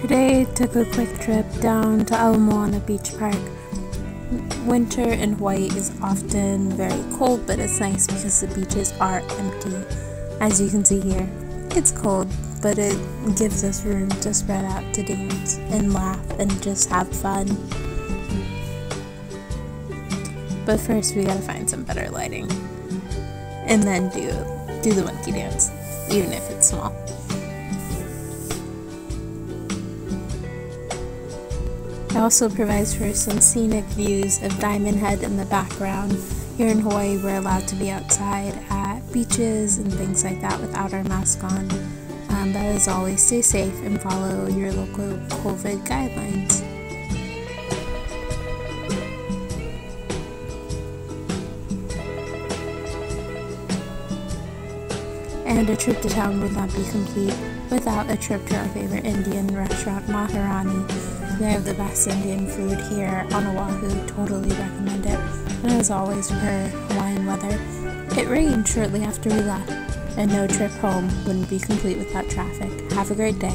Today took a quick trip down to Ala Moana Beach Park. Winter in Hawaii is often very cold, but it's nice because the beaches are empty. As you can see here, it's cold, but it gives us room to spread out to dance and laugh and just have fun. But first we gotta find some better lighting. And then do do the monkey dance, even if it's small. Also provides for some scenic views of Diamond Head in the background. Here in Hawaii, we're allowed to be outside at beaches and things like that without our mask on. Um, but as always, stay safe and follow your local COVID guidelines. And a trip to town would not be complete without a trip to our favorite Indian restaurant, Maharani. They have the best Indian food here on Oahu, totally recommend it. And as always, for Hawaiian weather, it rained shortly after we left, and no trip home wouldn't be complete without traffic. Have a great day.